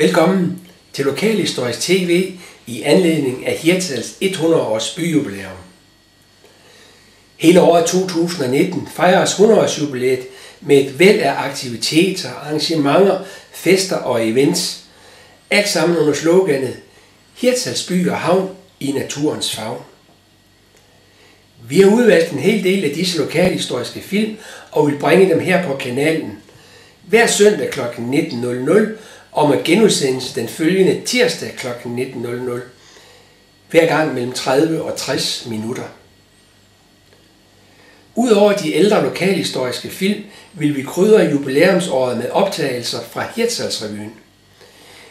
Velkommen til Lokalhistorisk TV i anledning af Hirtshals 100 års byjubilæum. Hele året 2019 fejres 100 års jubilæet med et væld af aktiviteter, arrangementer, fester og events. Alt sammen under sloganet Hirtshals by og havn i naturens favn. Vi har udvalgt en hel del af disse lokalhistoriske film og vil bringe dem her på kanalen. Hver søndag kl. 19.00 og med genudsendelse den følgende tirsdag kl. 19.00. Hver gang mellem 30 og 60 minutter. Udover de ældre lokalhistoriske film, vil vi krydre jubilæumsåret med optagelser fra Hirtshalsrevyen.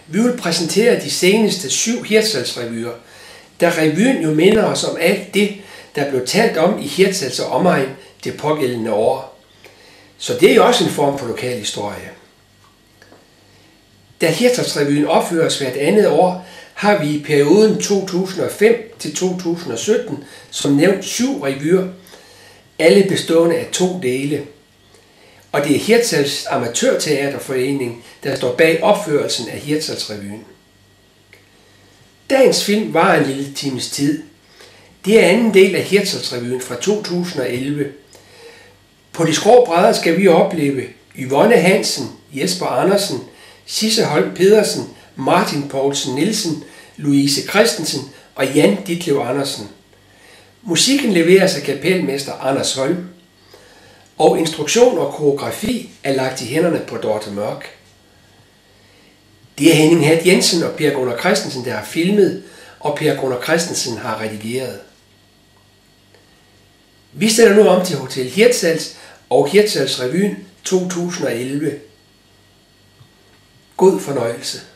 Vi vil præsentere de seneste syv Hirtshalsrevyer, da revyen jo minder os om alt det, der blev talt om i Hirtshals og omegn det pågældende år. Så det er jo også en form for lokalhistorie. Da Hirtshalsrevyen opføres hvert andet år, har vi i perioden 2005 til 2017 som nævnt syv revyer, alle bestående af to dele. Og det er Hirtshals Amatørteaterforening, der står bag opførelsen af Hirtshalsrevyen. Dagens film var en lille times tid. Det er anden del af Hirtshalsrevyen fra 2011. På de skrå brædder skal vi opleve Yvonne Hansen, Jesper Andersen, Sisse Holm Pedersen, Martin Poulsen Nielsen, Louise Christensen og Jan Ditlev Andersen. Musikken leveres af kapelmester Anders Holm, og instruktion og koreografi er lagt i hænderne på Dorte Mørk. Det er Henning Hat Jensen og Per Gunnar Christensen, der har filmet, og Per Gunnar Christensen har redigeret. Vi stiller nu om til Hotel Hirtshals og Hirtshals Revyen 2011. God fornøjelse.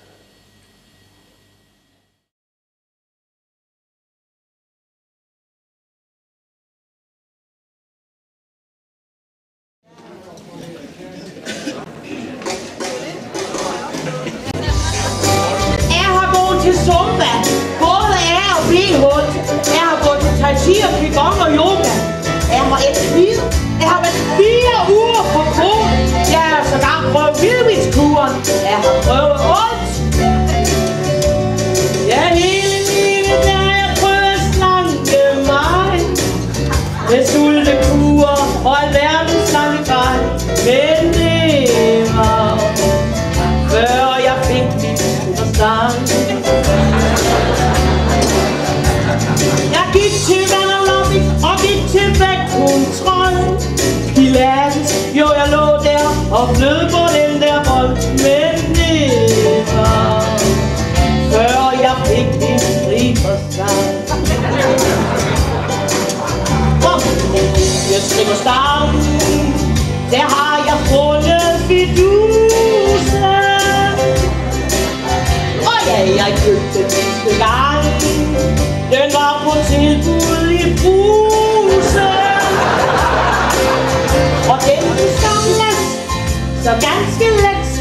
Så ganske let,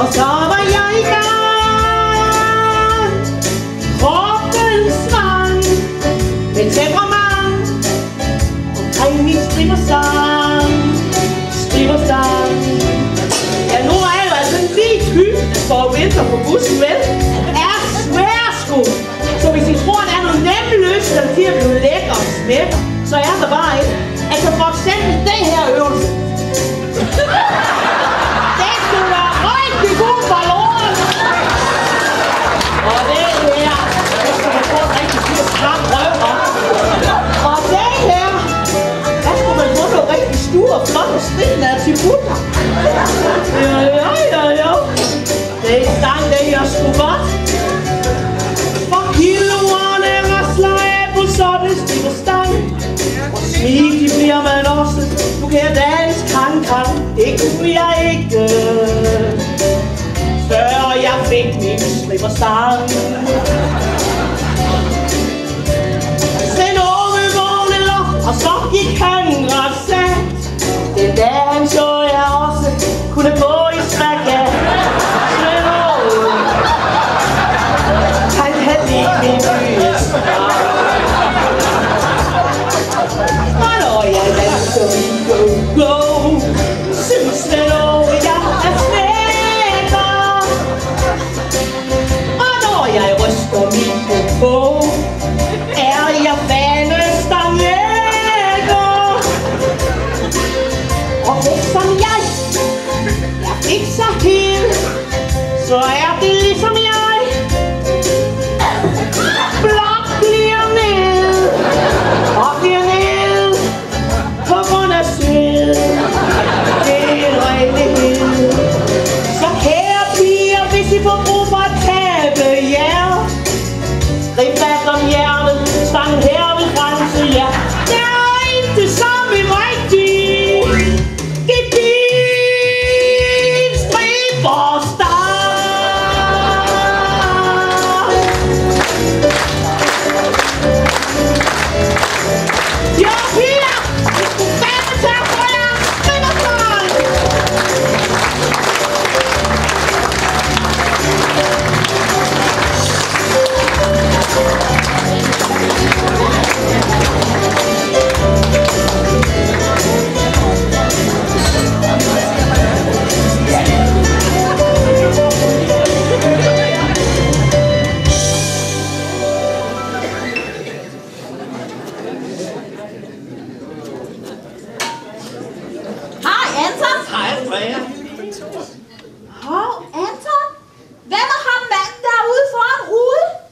og så var jeg i gang. Kroppen svang med temperament. Omkring min strippersang Strippersang Ja, nu er jeg jo altså en rig type, For at og på bussen, vel? Er svær sko. Så hvis I tror, der er nogle nemme løsninger til at blive lækker og smækker, så er der bare sten af til butter. Ja, ja, ja, ja. Det er stang, det jeg sgu godt. For kiloerne rasler af på sådan en og stang. Og smidig bliver man også. Nu kan jeg danse kan kan. Det kunne jeg ikke. Før jeg fik min stripperstang. Den unge vågnede og så gik han ret sat. Den dag han så jeg også kunne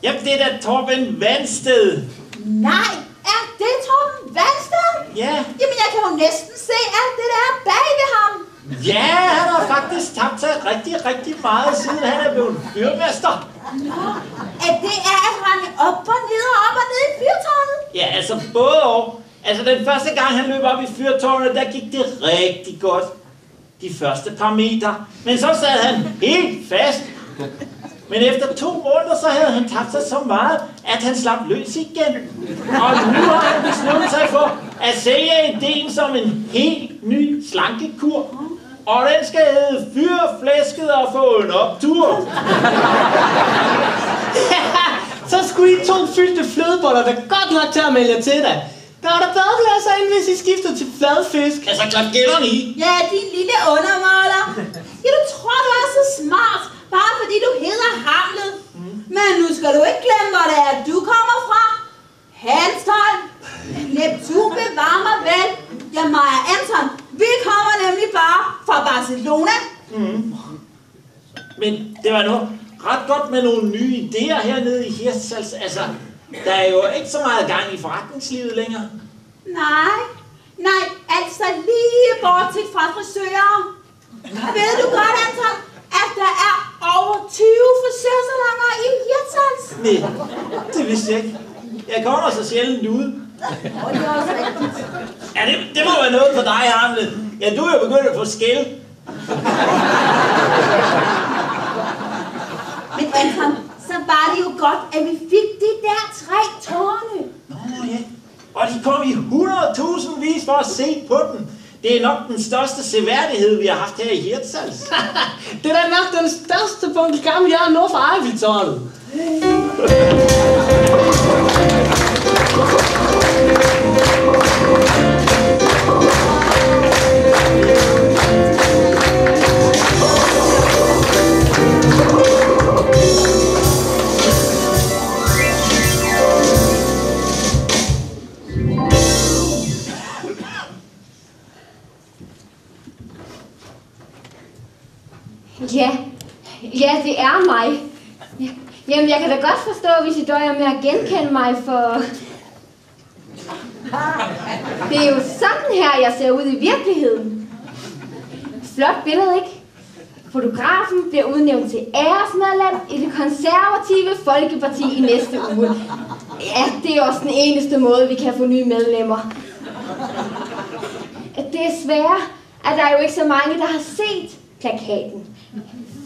Jamen, det er da Torben Vandsted. Nej, er det Torben Valsted? Ja. Jamen, jeg kan jo næsten se alt det der bag ved ham. Ja, han har faktisk tabt sig rigtig, rigtig meget, siden han er blevet fyrmester. Nå, at det er at rende op og ned og op og ned i fyrtårnet. Ja, altså både og. Altså, den første gang, han løb op i fyrtårnet, der gik det rigtig godt. De første par meter. Men så sad han helt fast. Men efter to måneder, så havde han tabt sig så meget, at han slap løs igen. Og nu har han besluttet sig for at sælge ideen som en helt ny slankekur. Og den skal hedde Fyr flæsket og få en optur. Så skulle I to fyldte flødeboller da godt nok til at melde jer til dig. Der er der badepladser inde, hvis I skifter til fladfisk. Altså, klap gælderne i. Ja, din lille undermåler. Ja, du tror, du er så smart, bare fordi du hedder Hamlet. Men nu skal du ikke glemme, hvor det er, du kommer fra. Hanstholm. Neptun bevarer mig vel. Ja, og Anton, vi kommer nemlig bare fra Barcelona. Men det var nu ret godt med nogle nye idéer hernede i Hirtshals. Altså, der er jo ikke så meget gang i forretningslivet længere. Nej, nej, altså lige bortset fra frisører. Ved du godt, Anton, at der er over 20 frisørsalonger i Hirtshals? Nej, det vidste jeg ikke. Jeg kommer så sjældent ud. Og det er også rigtigt. Ja, det, det må være noget for dig, Hamlet. Ja, du er jo begyndt at få skæld. Men Anton, så var det jo godt, at vi fik de der tre tårne. Nå ja, og de kom i 100.000 vis for at se på den. Det er nok den største seværdighed, vi har haft her i Hirtshals. Det er da nok den største bunke gammel, jeg har nået fra Eiffeltårnet. godt forstå, hvis I døjer med at genkende mig, for... Det er jo sådan her, jeg ser ud i virkeligheden. Flot billede, ikke? Fotografen bliver udnævnt til æresmedlem i det konservative Folkeparti i næste uge. Ja, det er også den eneste måde, vi kan få nye medlemmer. Desværre er der jo ikke så mange, der har set plakaten.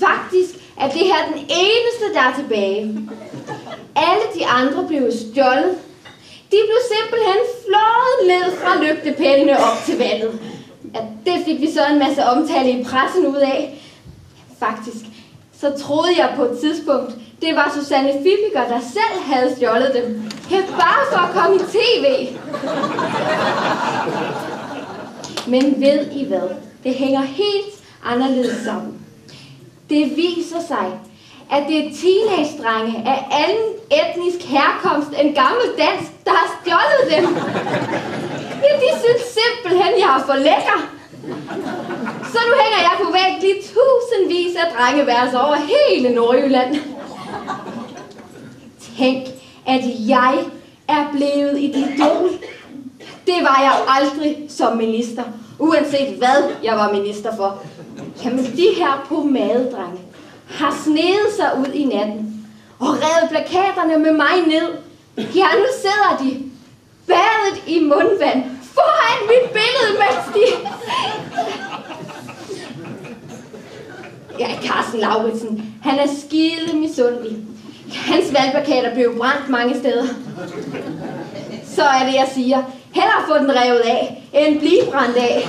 Faktisk er det her den eneste, der er tilbage. Alle de andre blev stjålet. De blev simpelthen flået ned fra lygtepælene op til vandet. Ja, det fik vi så en masse omtale i pressen ud af. Faktisk, så troede jeg på et tidspunkt, det var Susanne Fibiger, der selv havde stjålet dem. Ja, bare for at komme i tv. Men ved I hvad? Det hænger helt anderledes sammen. Det viser sig, at det er teenage-drenge af anden etnisk herkomst end gammel dansk, der har stjålet dem. Ja, de synes simpelthen, jeg er for lækker. Så nu hænger jeg på væggen lige tusindvis af drengeværelser over hele Nordjylland. Tænk, at jeg er blevet et idol. Det var jeg aldrig som minister, uanset hvad jeg var minister for. Jamen, de her pomadedrenge har snedet sig ud i natten og revet plakaterne med mig ned. Ja, nu sidder de badet i mundvand foran mit billede, mens de... Ja, Carsten Lauritsen, han er skide misundelig. Hans valgplakater blev brændt mange steder. Så er det, jeg siger. Hellere få den revet af, end blive brændt af.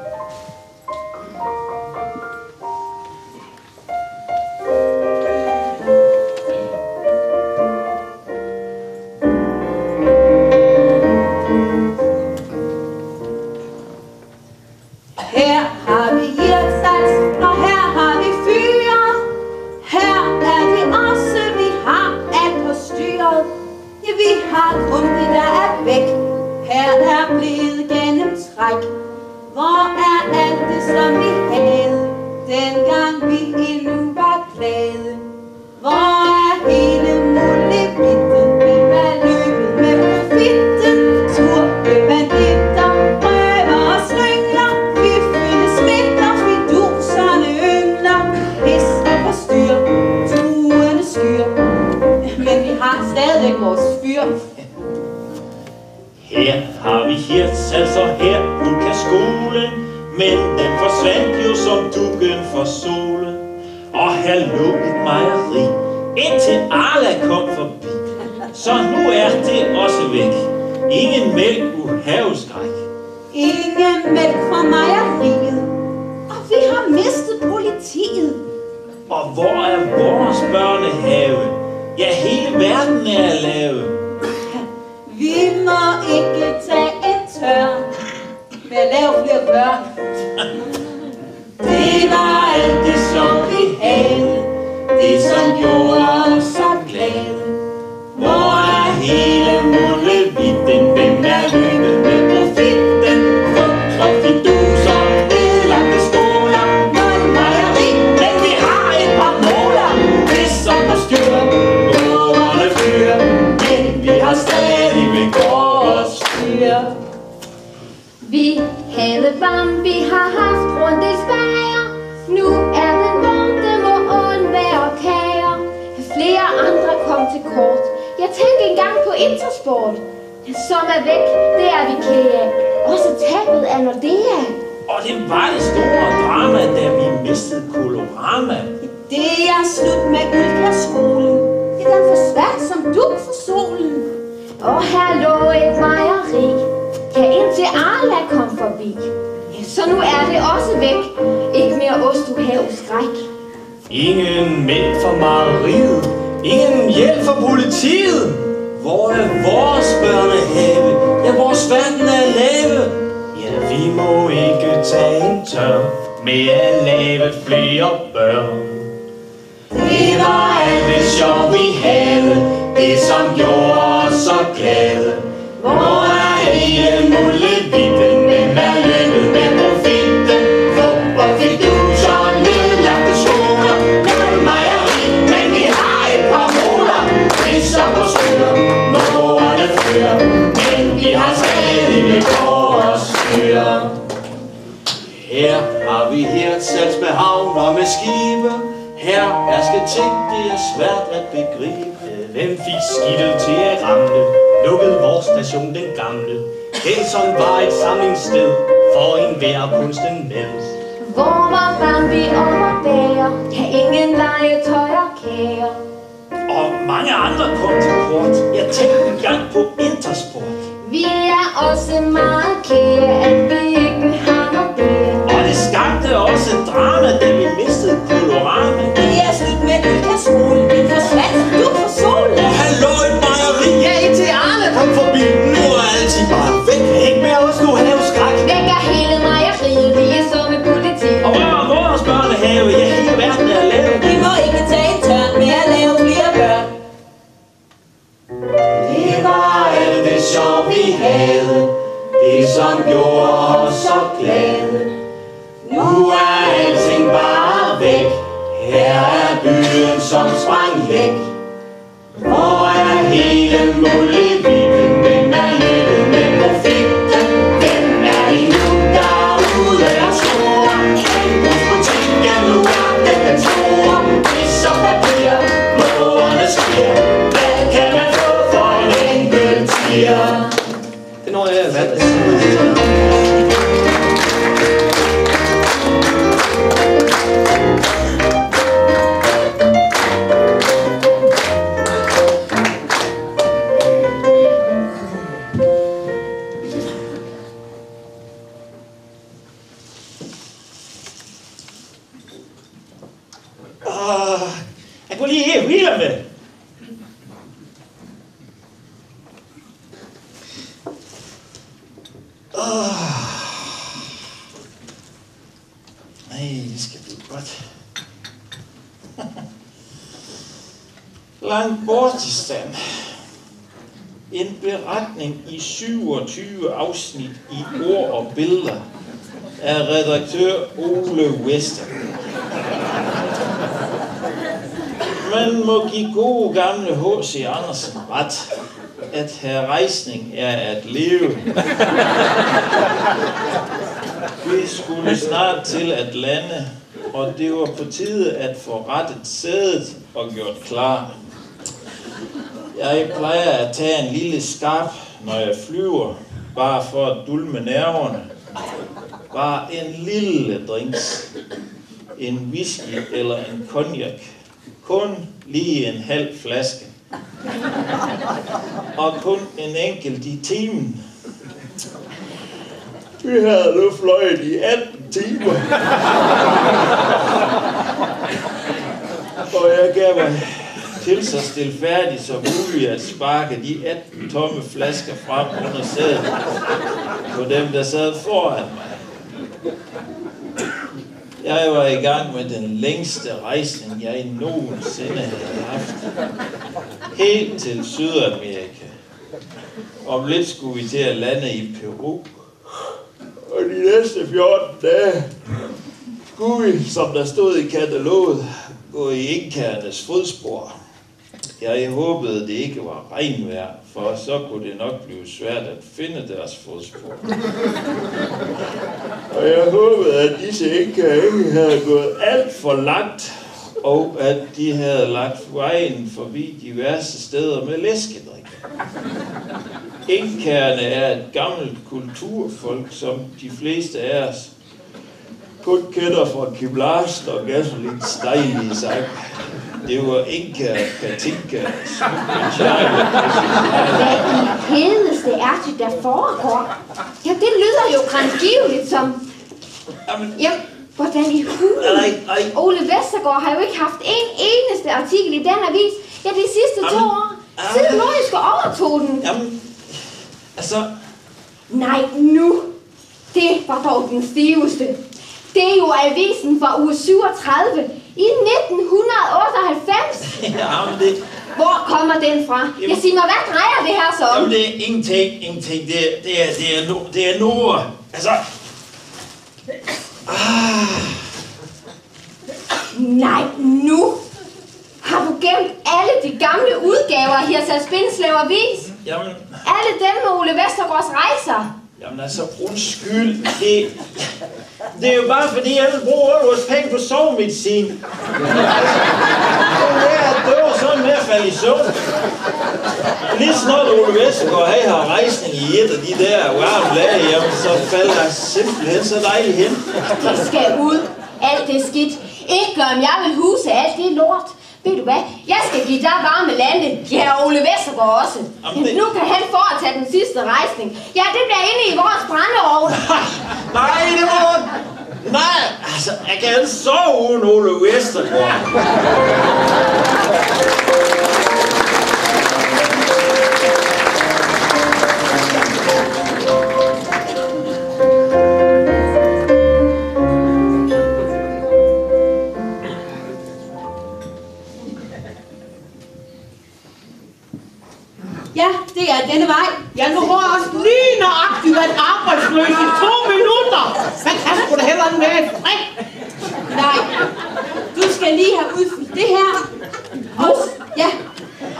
som vi havde, dengang vi endnu var glade? Hvor er hele muligheden? Hvem er løbet med profitten? Skurke banditter, røver og slyngler, fiffende smitter, fiduserne yngler, pisker på styr, truende skyr. Men vi har stadigvæk vores fyr. Her har vi Hirtshals, og her men den forsvandt jo som dukken for solen. Og her lå et mejeri, indtil Arla kom forbi. Så nu er det også væk. Ingen mælk uhavskræk. Ingen mælk fra mejeriet, og vi har mistet politiet. Og hvor er vores børnehave? Ja, hele verden er lavet. Vi må ikke tage en tørn med at lave flere børn. Det var alt det, som vi havde, det som gjorde Intersport. Som er væk, det er vi ked af. Også tabet af Nordea. Og det var det store drama, da vi mistede Colorama. Det er slut med Ulkaskolen. Ja, den forsvandt som dug for solen. Og her lå et mejeri. Ja, indtil Arla kom forbi. Ja, så nu er det også væk. Ikke mere ost, du have skræk. Ingen mælk for mejeriet. Ingen hjælp for politiet. Hvor er vores børnehave? Ja, vores verden er lave. Ja, vi må ikke tage en tør med at lave flere børn. Det var alt Det sjov vi havde, det som gjorde os så glade. Og skibe. Her er skal ting, det er svært at begribe. Hvem fik skidtet til at ramle? Lukkede vores station den gamle. Den som var et samlingssted for en hver kunsten med. Hvor var Bambi og var bære? Kan ingen legetøj og kære? Og mange andre kom til kort. Jeg tænkte engang på Intersport. Vi er også meget kære, at vi næste. Man må give gode gamle H.C. Andersen ret, at her rejsning er at leve. Vi skulle snart til at lande, og det var på tide at få rettet sædet og gjort klar. Jeg plejer at tage en lille skarp, når jeg flyver, bare for at dulme nerverne. Bare en lille drinks. En whisky eller en cognac. Kun lige en halv flaske. Og kun en enkelt i timen. Vi havde nu fløjet i 18 timer. Og jeg gav mig til så stilfærdigt som muligt at sparke de 18 tomme flasker frem under sædet på dem, der sad foran mig. Jeg var i gang med den længste rejsning, jeg nogensinde havde haft. Helt til Sydamerika. Om lidt skulle vi til at lande i Peru. Og de næste 14 dage skulle vi, som der stod i kataloget, gå i inkaernes fodspor. Jeg håbede, det ikke var regnvejr, for så kunne det nok blive svært at finde deres fodspor. Og jeg håbede, at disse inkaer ikke havde gået alt for langt, og at de havde lagt vejen forbi diverse steder med læskedrik. Inkaerne er et gammelt kulturfolk, som de fleste af os kun kender fra Kim Larsen og Gasolins dejlige sang. Det var Inka Katinka. Hvad i hedeste er det, der foregår? Ja, det lyder jo grangiveligt som... Jamen, Jamen, hvordan i hulen? Ole Vestergaard har jo ikke haft en eneste artikel i den avis. Ja, de sidste to Jamen, år. Siden Nordiske overtog den. Jamen, altså, Nej, nu. Det var dog den stiveste. Det er jo avisen fra uge 37 i 1998. jamen det, Hvor kommer den fra? Jeg siger mig, hvad drejer det her så om? jamen det er ingenting, ingenting. Det, er- det, er, det, er, no, det er Nora. Altså, Nej, nu. Har du gemt alle de gamle udgaver af Hirtshals Bindslev Avis? jamen, Alle dem med Ole Vestergaards rejser? Jamen altså, undskyld. Det, det er jo bare fordi, jeg vil bruge alle vores penge på sovemedicin. Det var sådan med at falde i søvn. Lige snart Ole Vestergaard hey, har rejsning i et af de der varme lag, jamen, så falder jeg simpelthen så dejligt hen. Det skal ud. Alt det skidt. Ikke om jeg vil huse alt det lort. Ved du hvad? Jeg skal give dig varme lande. Ja, Ole Vestergaard også. Jamen, det- Nu kan han foretage den sidste rejsning. Ja, det bliver inde i vores brændeovn. Nej, det må Nej, altså, jeg kan ikke sove uden Ole Vestergaard. det er denne vej. Ja, nu har jeg også lige nøjagtigt været arbejdsløs i to minutter. Man kan sgu da heller ikke være fred. Nej, du skal lige have udfyldt det her. Og, ja,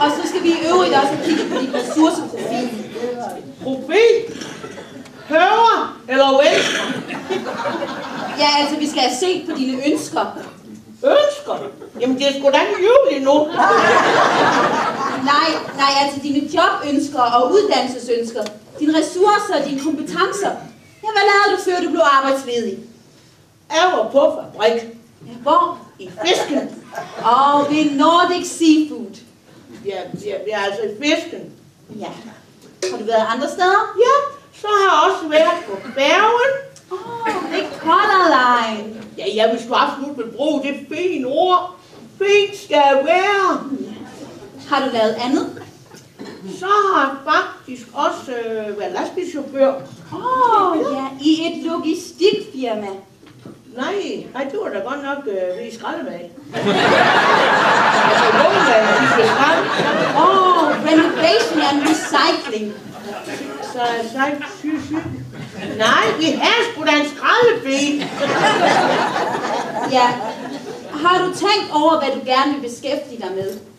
og så skal vi i øvrigt også kigge på dit ressourceprofil. Profil? Højre eller venstre? Ja, altså vi skal have set på dine. Ønsker? Jamen det er sgu da ikke jul nu. Nej, nej, altså dine jobønsker og uddannelsesønsker. Dine ressourcer og dine kompetencer. Ja, hvad lavede du, før du blev arbejdsledig? Jeg var på fabrik. Ja, hvor? I fisken. Og ved Nordic Seafood. Ja, ja, ja altså i fisken. Ja. Har du været andre steder? Ja, så har jeg også været på færgen. Åh, oh, det er Color Line. Ja, jeg vil sgu absolut vil bruge det fine ord. Fint skal være. Har du lavet andet? Så har jeg faktisk også øh, været lastbilchauffør. Åh, oh, ja, i et logistikfirma. Nej, nej, det var da godt nok øh, ved skraldevag. altså, vognvag, de skal skralde. Åh, oh, renovation and recycling. Så jeg sagde, sy, sy. Nej, vi har sgu da en skraldebil. Ja. Har du tænkt over, hvad du gerne vil beskæftige dig med?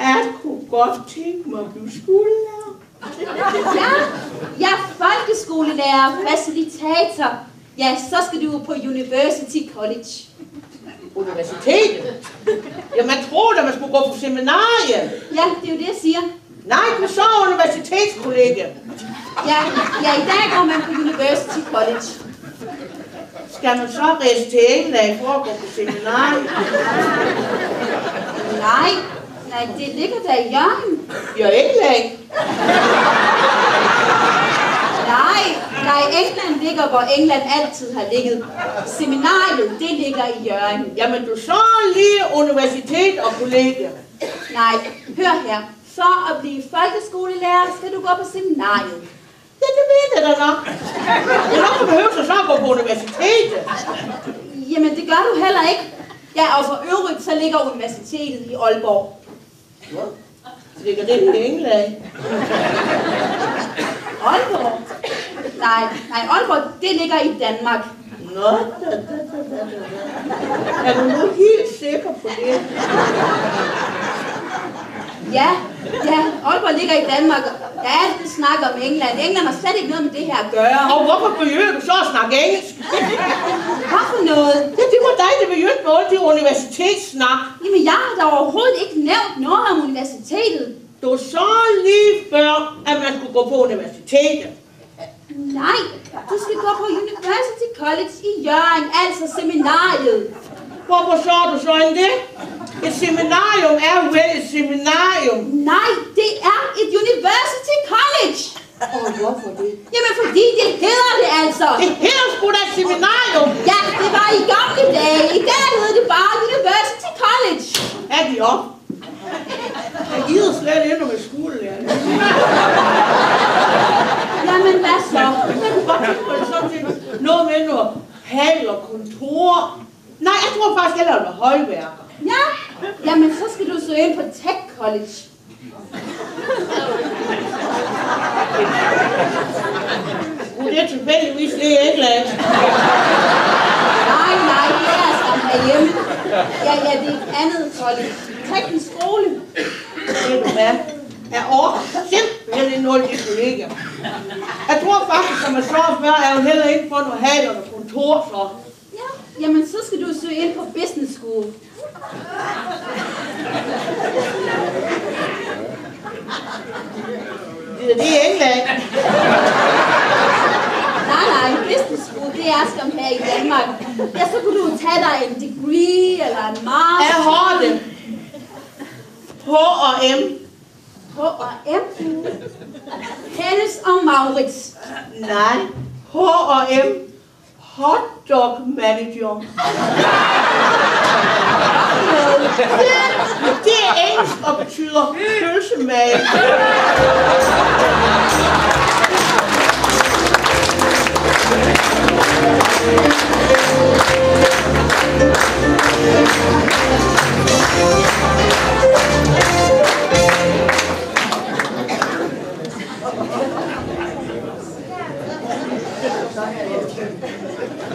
Jeg kunne godt tænke mig at blive skolelærer. Ja, jeg er folkeskolelærer, facilitator. Ja, så skal du på University College. Universitetet? Ja, man troede, at man skulle gå på seminarie. Ja, det er jo det, jeg siger. Nej, du så universitetskollega. Ja, ja, i dag går man på University College. Skal man så rejse til England for at gå på seminarie? Nej, nej, det ligger der i Jørgen. Ja, England. Nej, nej, England ligger, hvor England altid har ligget. Seminariet, det ligger i Jørgen. Jamen, du så lige universitet og kollega. Nej, hør her. For at blive folkeskolelærer, skal du gå på seminariet. Ja, det ved jeg da nok. Er nok, du behøver så at gå på universitetet. Jamen, det gør du heller ikke. Ja, og for øvrigt, så ligger universitetet i Aalborg. Ligger det i England? Aalborg? Nej, nej, Aalborg, det ligger i Danmark. Nå, da, da, da, da, da. Er du nu helt sikker på det? Ja, ja, Aalborg ligger i Danmark. Der er alt det snak om England. England har slet ikke noget med det her at gøre. Og hvorfor begynder du så at snakke engelsk? Hvad for noget? Ja, det var dig, der begyndte med det universitetssnak. Jamen, jeg har da overhovedet ikke nævnt noget om universitetet. Du så lige før, at man skulle gå på universitetet. Nej, du skal gå på University College i Jørgen, altså seminariet. Hvorfor så du så end det? Et seminarium er vel et seminarium. Nej, det er et University College. Og hvorfor det? Jamen, fordi det hedder det altså. Det hedder sgu da et seminarium. Ja, det var i gamle dage. I dag hedder det bare University College. Er de op? Jeg gider slet ikke med skolelærer. Jamen, hvad så? Jeg kunne godt tænke mig det sådan set noget med noget hal og kontor. Nej, jeg tror faktisk, jeg laver noget højværker. Ja, jamen, så skal du søge ind på Tech College. Skulle det tilfældigvis det i England? Nej, nej, det er skam herhjemme. Ja, ja, det er et andet college. Teknisk skole. Ved du hvad? Jeg orker simpelthen en nul i kollega. Jeg tror faktisk, at man så før, er jo heller ikke for noget og noget kontor, så. Ja, jamen, så skal du søge ind på Business School. Det er det i England. Nej, nej, Business School, det er skam her i Danmark. Ja, så kunne du tage dig en degree eller en master. Jeg har det. H og M. H og M. Hennes og Maurits. Nej. H og M. hotdog manager. det, er engelsk og betyder pølsemage.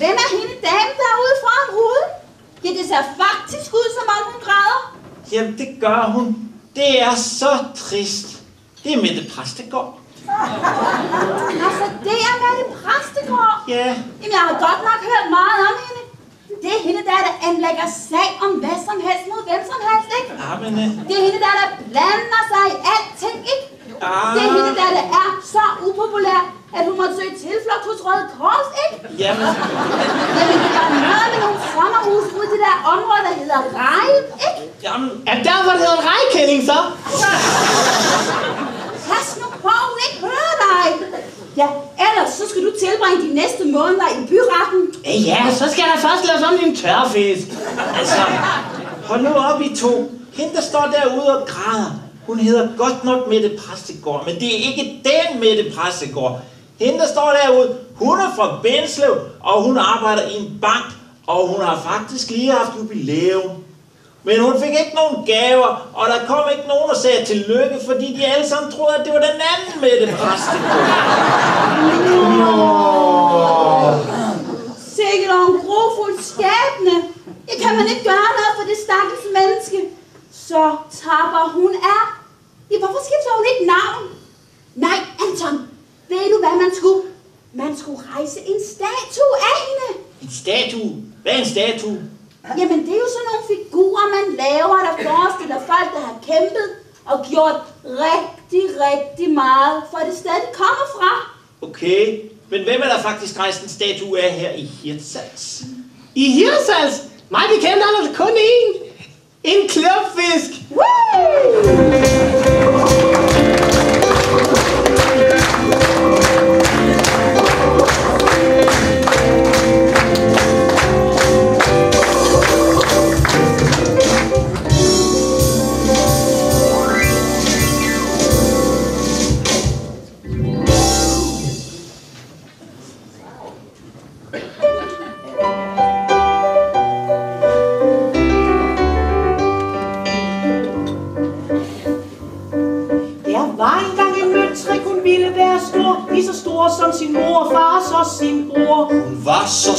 Hvem er hende dame derude foran ruden? Ja, det ser faktisk ud, som om hun græder. Jamen, det gør hun. Det er så trist. Det er Mette Præstegård. Altså, det er Mette Præstegård. Ja, Jamen, jeg har godt nok hørt meget om hende. Det er hende, der, der anlægger sag om hvad som helst mod hvem som helst, ikke? ja men... øh, Det er hende, der, der blander sig i alting, ikke? Ah. Det er hende, der, der er så upopulær, at hun måtte søge tilflugt hos Røde Kors, ikke? Jamen, Jamen, det var noget med nogle sommerhus ude i det der område, der hedder Rej, ikke? jamen, Er derfor, det hedder en rejkending, så? Pas nu på, hun ikke hører dig. Ja, ellers så skal du tilbringe de næste måneder i byretten. Ja, så skal der først laves om din tørfisk. altså, hold nu op I to. Hende, der står derude og græder, hun hedder godt nok Mette Præstegård, men det er ikke den Mette Præstegård. Hende, der står derude, hun er fra Benslev, og hun arbejder i en bank, og hun har faktisk lige haft jubilæum. Men hun fik ikke nogen gaver, og der kom ikke nogen og sagde tillykke, fordi de alle sammen troede, at det var den anden Mette Præstegård. Sikkert og en grofuld skæbne. Det kan man ikke gøre noget for det stakkels menneske. Så tapper hun er Ja, hvorfor skifter hun ikke navn? Nej, Anton. Ved du, hvad man skulle? Man skulle rejse en statue af hende. En statue? Hvad er en statue? Jamen, det er jo sådan nogle figurer, man laver, der forestiller folk, der har kæmpet og gjort rigtig, rigtig meget for det sted, de kommer fra. Okay, men hvem er der faktisk rejst en statue af her i Hirtshals? I Hirsals? Mig bekendt er der kun én. En klipfisk. Der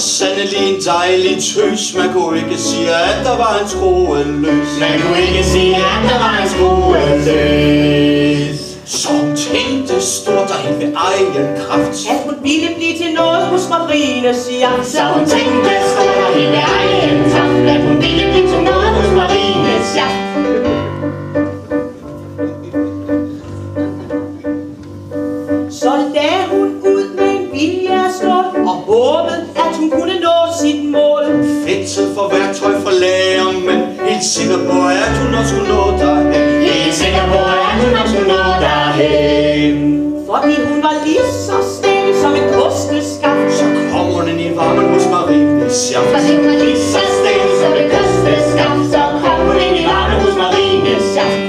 sandelig en dejlig tøs. Man kunne ikke sige, at der var en skrue løs. Man kunne ikke sige, at der var en skrue løs. Så hun tænkte stort og helt ved egen kraft. At hun ville blive til noget hos Marine, siger Så hun tænkte stort og helt ved egen kraft, at hun ville blive til noget hos Marines jaft. Helt sikker på, at hun også skulle nå derhen Helt sikker på, at hun nok skulle nå derhen. Fordi hun var lige så stedig som et kosteskaft Så kom hun ind i varmen hos Marines jaft For det var lige så stille som et kosteskab, så kom hun ind i varmen hos Marines jaft.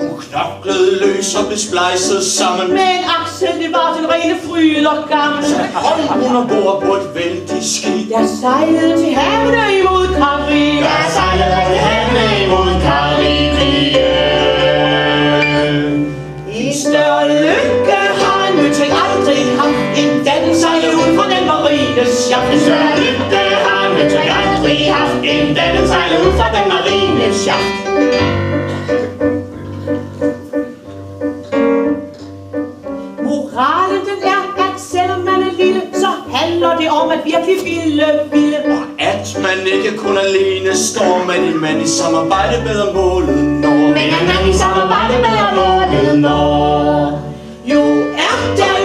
Hun knoklede løs og blev splejset sammen Med en aksel, det var den rene fryd og gammel Kom hun ombord på et vældigt skib. Jeg sejlede til havene imod Karibien. Der sejlede til havene imod Karibien. En større lykke har en møtring aldrig. Haft End da den sejlede ud fra den marine sjaft En større lykke har en møtrik aldrig. Haft, da den sejlede ud fra den marine shaft. Handler det om at virkelig ville, ville Og at man ikke kun alene står med en mand i samarbejde bedre målet når Men at man i samarbejde med målet når. Jo, er der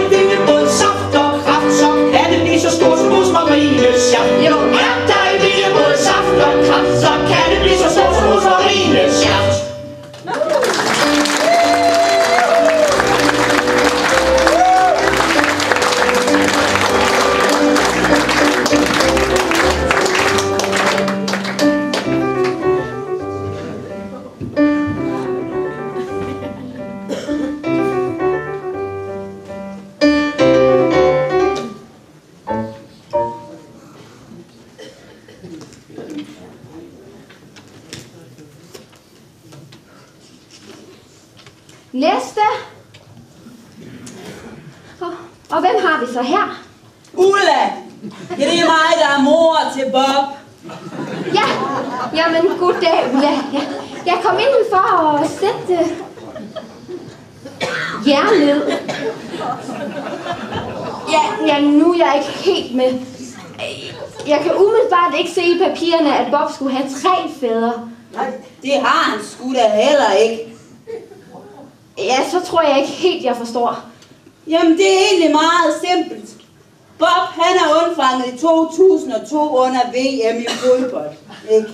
Jeg kan umiddelbart ikke se i papirerne, at Bob skulle have tre fædre. Nej, det har han sgu da heller ikke. Ja, så tror jeg ikke helt, jeg forstår. Jamen, det er egentlig meget simpelt. Bob, han er undfanget i 2002 under VM i fodbold. Ikke?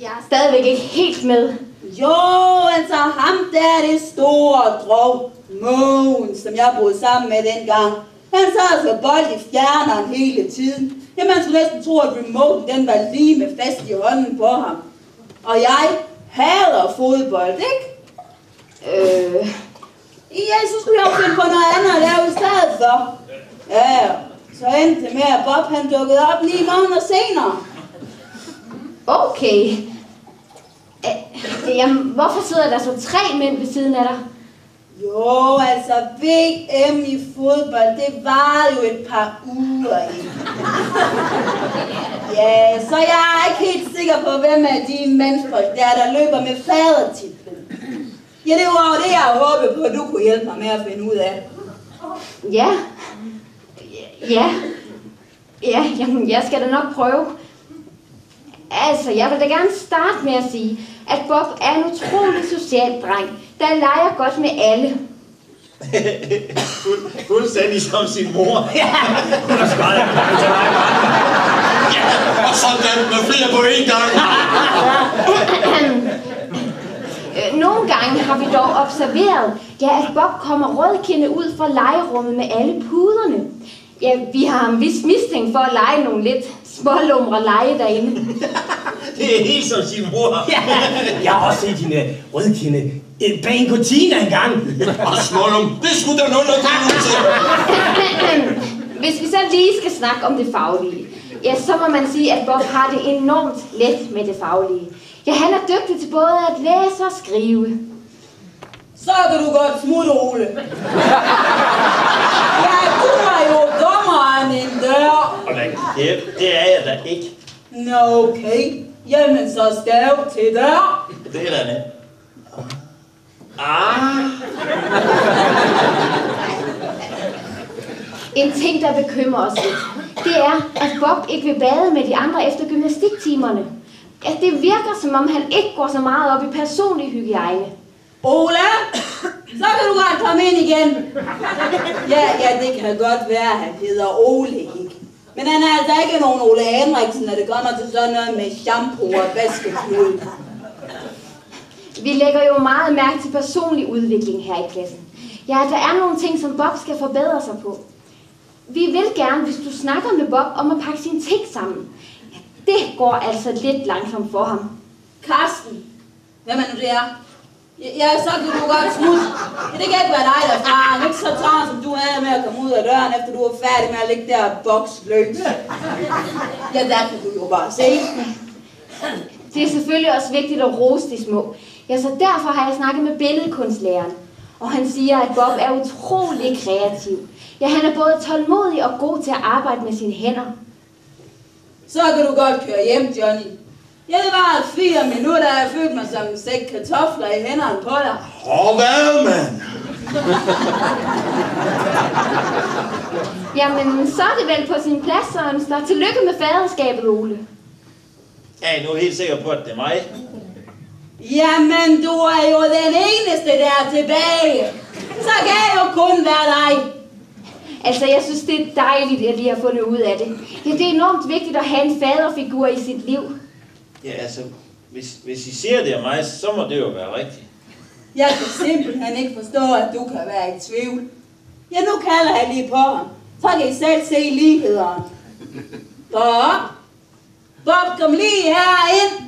Jeg er stadigvæk ikke helt med. Jo, altså ham der, det store drog, Mogens, som jeg boede sammen med dengang. Han sad altså bold i fjerneren hele tiden. Ja, man skulle næsten tro, at remoten den var lige med fast i hånden på ham. Og jeg hader fodbold, ikke? Øh, Ja, så skulle jeg jo finde på noget andet at lave i stedet for. Ja, så endte det med, at Bob han dukkede op ni måneder senere. okay. Øh, Jamen, hvorfor sidder der så tre mænd ved siden af dig? Jo, altså VM i fodbold, det var jo et par uger i. Ja, så jeg er ikke helt sikker på, hvem af de mandfolk der, der løber med fadertitlen. Ja, det var jo det, jeg håbede på, at du kunne hjælpe mig med at finde ud af. Ja. Ja. Ja, jamen, jeg skal da nok prøve. Altså, jeg vil da gerne starte med at sige, at Bob er en utrolig social dreng, der leger godt med alle. Fuld, fuldstændig som sin mor. Ja, hun har skrevet en til mig. Og sådan med flere på én gang. Øh, Nogle gange har vi dog observeret, ja, at Bob kommer rødkinde ud fra legerummet med alle puderne. Ja, vi har ham vist mistænkt for at lege nogle lidt smålumre lege derinde. Det er helt som sin mor. Ja, jeg har også set hende rødkinde bag en cortina engang. Og smålum, det skulle der nogen, til. Hvis vi så lige skal snakke om det faglige, ja, så må man sige, at Bob har det enormt let med det faglige. Ja, han er dygtig til både at læse og skrive. Så kan du godt smutte, Ole. Ja, du er jo dummere end en dør. Og det, det, det er jeg da ikke. Nå, okay. Jamen, så stav til dør. Det er da nemt. Ah, En ting, der bekymrer os lidt, det er, at Bob ikke vil bade med de andre efter gymnastiktimerne. At det virker, som om han ikke går så meget op i personlig hygiejne. Ola! så kan du godt komme ind igen. Ja, ja, det kan godt være, at han hedder Ole, ikke? Men han er altså ikke nogen Ole Henriksen, når det kommer til sådan noget med shampoo og vaskeklud. Vi lægger jo meget mærke til personlig udvikling her i klassen. Ja, der er nogle ting, som Bob skal forbedre sig på. Vi vil gerne, hvis du snakker med Bob om at pakke sine ting sammen. Ja, det går altså lidt langsomt for ham. Karsten, hvem er nu det er? Ja, så kan du godt smutte. Det kan ikke være dig derfra. Han er ikke så travlt, som du er med at komme ud af døren, efter du er færdig med at ligge der og boks løs. Ja, der kan du jo bare se. Det er selvfølgelig også vigtigt at rose de små. Ja, så derfor har jeg snakket med billedkunstlæreren. Og han siger, at Bob er utrolig kreativ. Ja, han er både tålmodig og god til at arbejde med sine hænder. Så kan du godt køre hjem, Johnny. Ja, det var fire minutter, jeg følte mig som en sæk kartofler i hænderne på dig. Og hvad, mand? Jamen, så er det vel på sin plads, Søren. Så tillykke med faderskabet, Ole. er I nu helt sikker på, at det er mig? Jamen, du er jo den eneste, der er tilbage. Så kan jeg jo kun være dig. Altså, jeg synes, det er dejligt, at lige har fundet ud af det. Ja, det er enormt vigtigt at have en faderfigur i sit liv. Ja, altså, hvis, hvis I siger, det er mig, så må det jo være rigtigt. Jeg kan simpelthen ikke forstå, at du kan være i tvivl. Ja, nu kalder jeg lige på ham. Så kan I selv se lighederen. Bob! Bob, kom lige herind.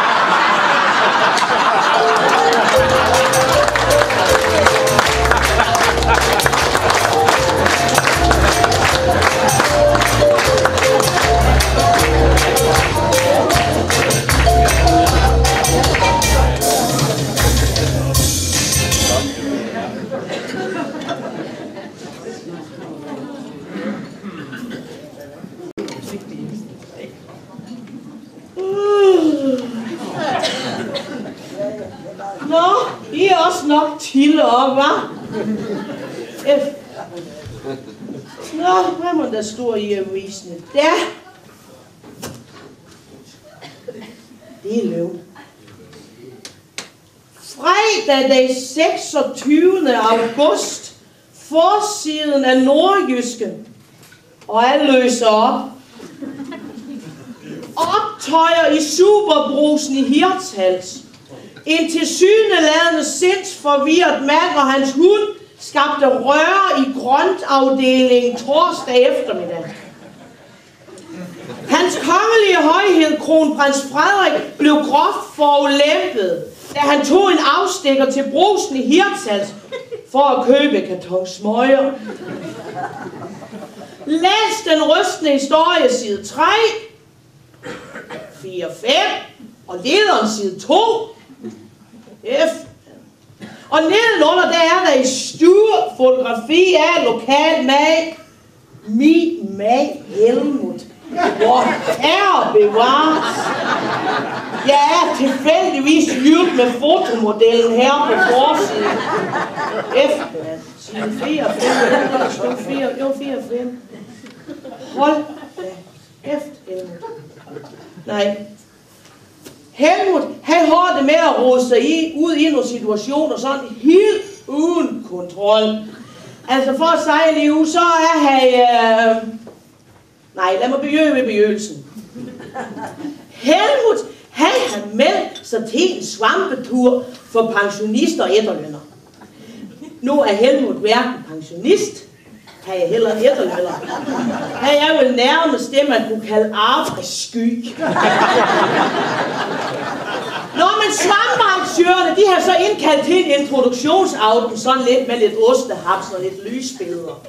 nok til op, hva'? F. Nå, hvad må der stå i avisen? Der. Det er løv. Fredag den 26. august. Forsiden af Nordjyske. Og jeg løser op. Optøjer i Superbrusen i Hirtshals. En tilsyneladende sindsforvirret mand og hans hund skabte røre i grøntafdelingen torsdag eftermiddag. Hans kongelige højhed, kronprins Frederik, blev groft forulæmpet, da han tog en afstikker til brusen i Hirtshals for at købe karton smøger. Læs den rystende historie side 3, 4, 5 og lederen side 2. F. Og nedenunder, der er der et stort fotografi af en lokal mag. Min mag Helmut. Hvor herre bevares. Jeg er tilfældigvis gift med fotomodellen her på forsiden. F. Side 4 og 5. Der står 4, jo 4 og 5. Hold da Kæft, Helmut. Nej. Helmut, han har det med at rode sig i, ud i nogle situationer sådan helt uden kontrol. Altså for at sige lige ud, så er han... Øh... Nej, lad mig begynde med begyndelsen. Helmut, han har meldt sig til en svampetur for pensionister og etterlønner. Nu er Helmut hverken pensionist, havde er heller efterlønner. Havde jeg vel nærmest det, man kunne kalde arbejdssky. Nå, men svampearrangørerne, de har så indkaldt til en introduktionsaften, sådan lidt med lidt ostehaps og lidt lysbilleder.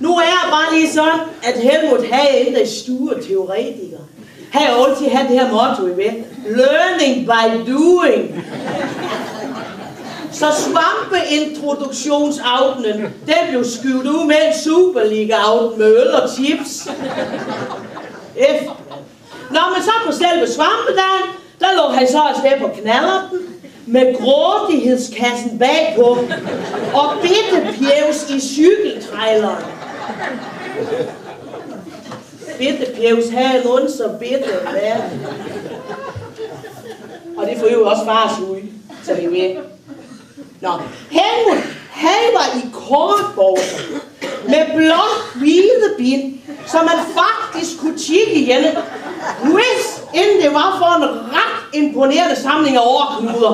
Nu er jeg bare lige sådan, at Helmut har en af store teoretikere. Han har altid haft det her motto i med. Learning by doing. Så svampeintroduktionsaftenen, den blev skyvet ud med en Superliga-aften med øl og chips. F. Nå, men så på selve svampedagen, der lå han så afsted på knallerten, med grådighedskassen bagpå, og bitte pjevs i cykeltraileren. Bitte pjevs havde en så bitte hvad? Og det får jo også fars ude, så vi med. Nå, Helmut, han var i kortbukser med blåt hvide bind, så man faktisk kunne tjekke igen, hvis inden det var for en ret imponerende samling af overknuder.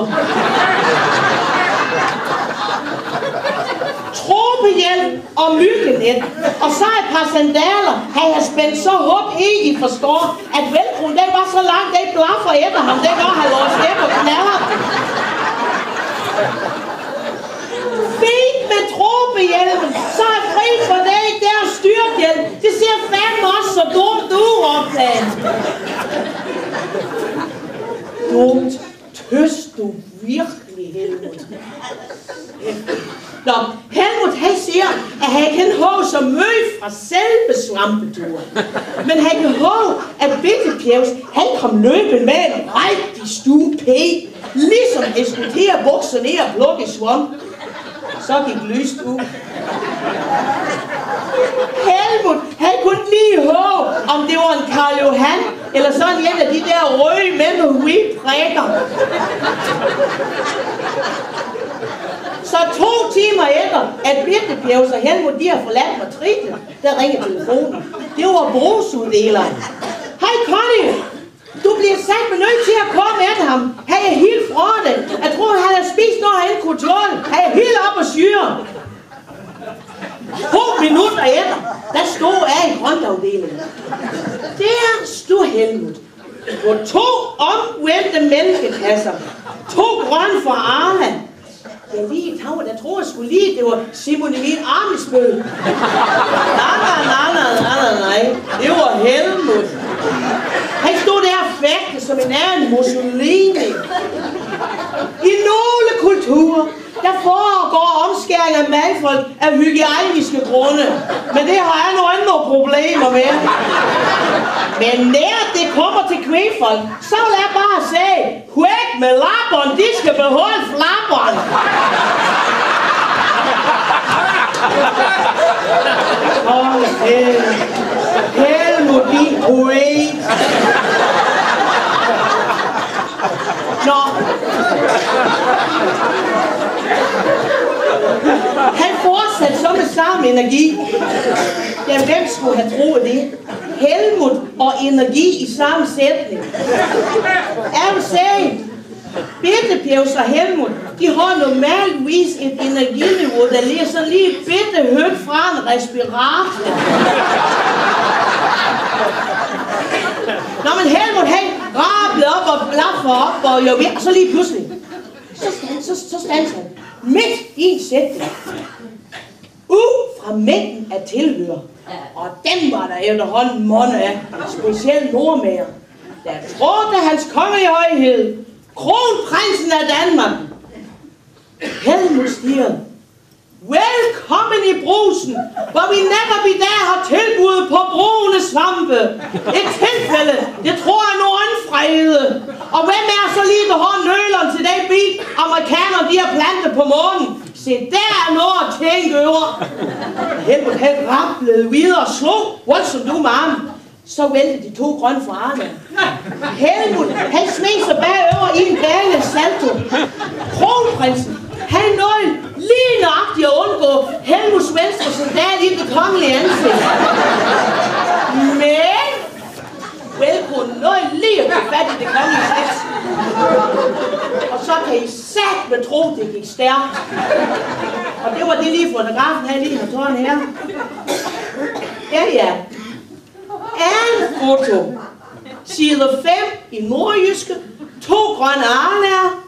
Tropehjelm og myggenet, og så et par sandaler, havde jeg spændt så håb i i forstår, at velcroen den var så lang, det blaffer efter ham, det var han lå afsted knaller. Fint så er fri for det, der styrthjelm. Det ser fandme også så dumt ud, opdagen. Dumt. Tøs du virkelig, Helmut? Nå, Helmut, han siger, at han kan huske så mø fra selve svampeturen. Men han kan huske, at Bitte Pjevs, han kom løbende med en rigtig stue p, ligesom han skulle til at bukse ned og plukke svamp. Så gik lyst ud. Helmut, han kunne lige håbe, om det var en Karl Johan, eller sådan en af de der røde mænd med whip-rækker. Så to timer efter, at Birte Pjevs og Helmut de har forladt matriklen, der ringer telefonen. Det var brugsuddeleren. Hej Connie, du bliver sagt med nødt til at komme efter ham. Han er helt fra det. Jeg tror, han har spist noget, han ikke kunne tåle. Han er helt op og syre. To minutter efter, der stod jeg i grøntafdelingen. Der stod Helmut på to omvendte menneskekasser. To grønne for Arne. Jeg lige tager, jeg tror jeg skulle lige, det var Simon Emil min Nej, nej, nej, nej, nej, nej, nej. Det var Helmut. Han stod der og fægte som en anden Mussolini. I nogle kulturer, der foregår omskæring af mandfolk af hygiejniske grunde. Men det har jeg nu andre problemer med. Men nær det kommer til kvindefolk, så vil jeg bare sige, kvæk med lapperen, de skal beholde flapperen. Åh, oh, Helmut, din poet. Nå. Han fortsatte så med samme energi. Jamen, hvem skulle have troet det? Helmut og energi i samme sætning. Er vil sige, Bitte Pjevs og Helmut, de har normalvis et energiniveau, der ligger sådan lige bitte højt fra en respirator. Nå, men Helmut, han rabler op og blaffer op, og jo, og så lige pludselig, så, stand, så, så stands han midt i en sætning. Ud fra mængden af tilhør. Og den var der efterhånden måned af, specielt nordmager. Der trådte hans kongelige højhed, kronprinsen af Danmark. Helmut stiger. Velkommen i brusen, hvor vi netop i dag har tilbud på brune svampe. Et tilfælde, det tror jeg nu åndfrede. Og hvem er så lige ved hånden nøleren til den bil, amerikanerne de har plantet på månen? Se, der er noget at tænke over. Helmut han rablede videre og slog, voldsomt du med armen. så væltede de to grønne fra Arne. Helmut, han smed sig bagover i en gale salto. Kronprinsen, han nåede lige nøjagtigt at undgå Helmuts venstre soldat i det kongelige ansigt. Men Velkronen nåede lige at få fat i det kongelige slægt. Og så kan I sat med tro, det gik stærkt. Og det var det lige fotografen her lige har tårn her. Ja, ja. Andet foto. Side 5 i nordjyske. To grønne arlærer.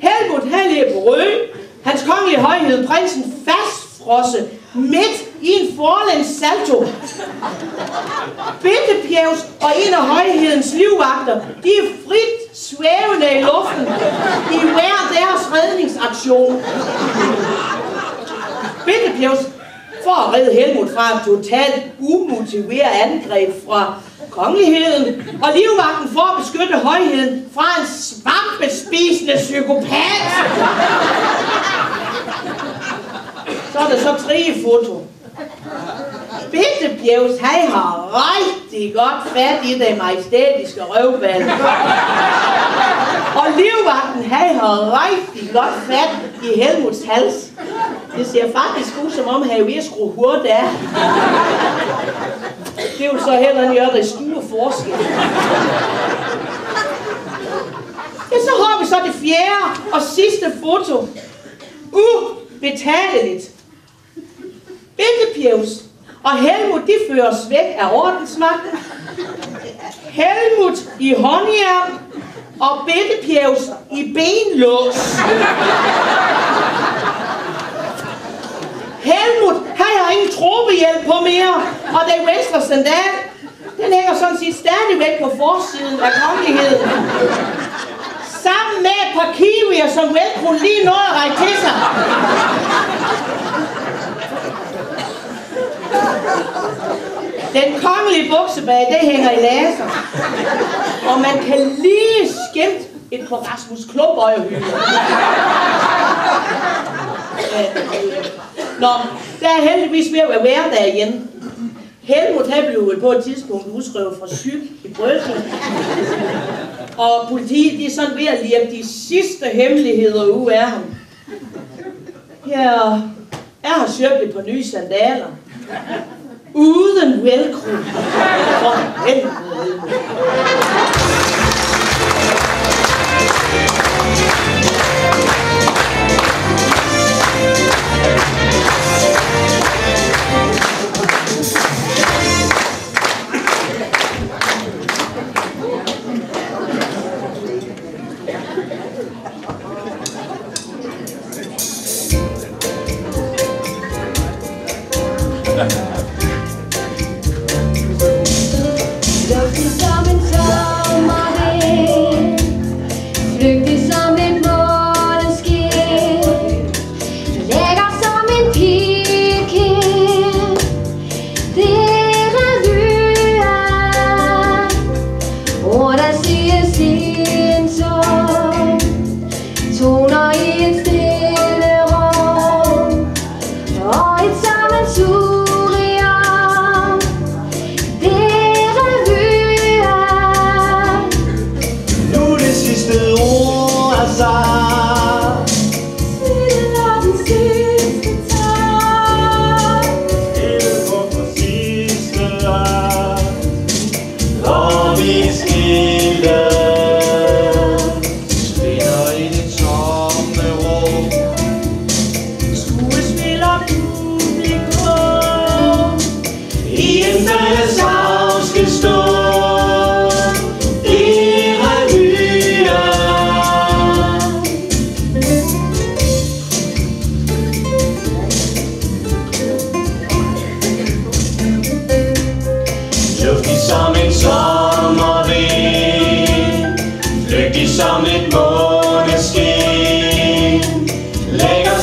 Helmut Halle på rød. Hans kongelige højhed, prinsen fastfrosse midt i en forlæns salto. Bindepjævs og en af højhedens livvagter, de er frit svævende i luften i hver deres redningsaktion. Bindepjævs for at redde Helmut fra et totalt umotiveret angreb fra kongeligheden, og livvagten for at beskytte højheden fra en svampespisende psykopat. Så er der så tre foto. Bitte Bjevs, han har rigtig godt fat i det majestætiske røvbal. Og livvagten, han har rigtig godt fat i Helmuts hals. Det ser faktisk ud, som om han er ved at skrue hurtigt af. Det vil så heller ikke gøre det store forskel. Ja, så har vi så det fjerde og sidste foto. Ubetaleligt. Bindepjevs og Helmut, de føres væk af ordensmagten. Helmut i håndjern og Bindepjevs i benlås. Helmut, han har ingen tropehjælp på mere, og den venstre sandal, den hænger sådan set stadigvæk på forsiden af kongeligheden. Sammen med et par kiwier, som velkronen lige nåede at række til sig. Den kongelige buksebag, det hænger i laser. Og man kan lige skimte et på Rasmus Klubøjerhylde. Øh, nå, der er heldigvis ved at være hverdag igen. Helmut han blev på et tidspunkt udskrevet fra syg i Brøsel. Og politiet de er sådan ved at lide de sidste hemmeligheder ud af ham. Ja, jeg har søgt et par nye sandaler. Uden velcro. For helvede.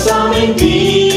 Lækker som